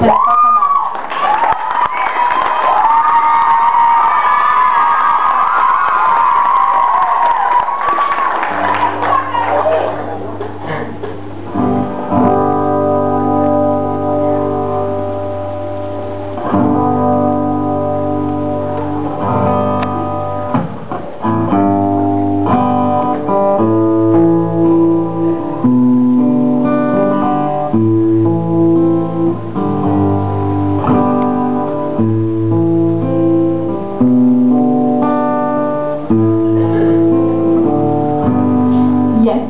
看。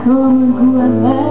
come to an end.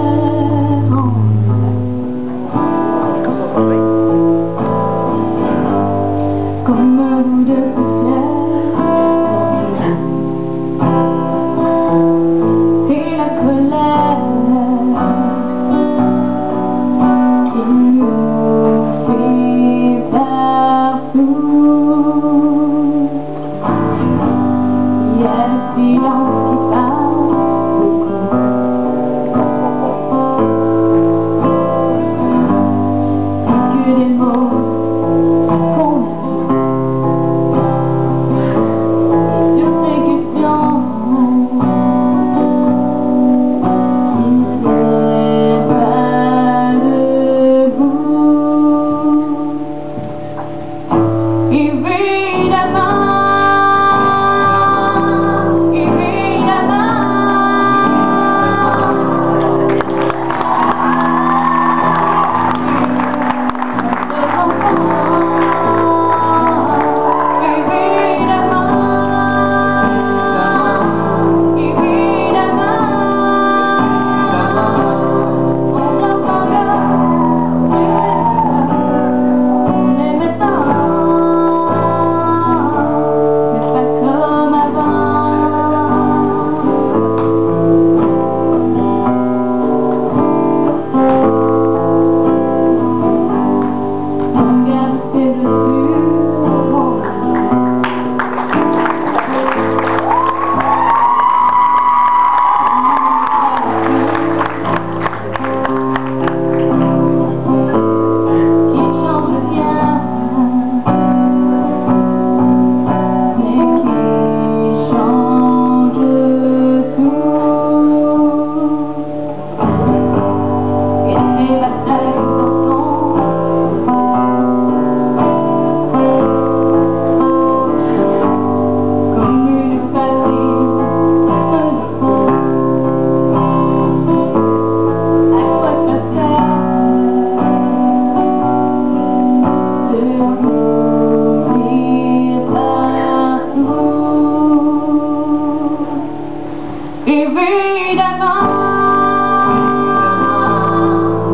Evita não,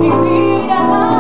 evita não.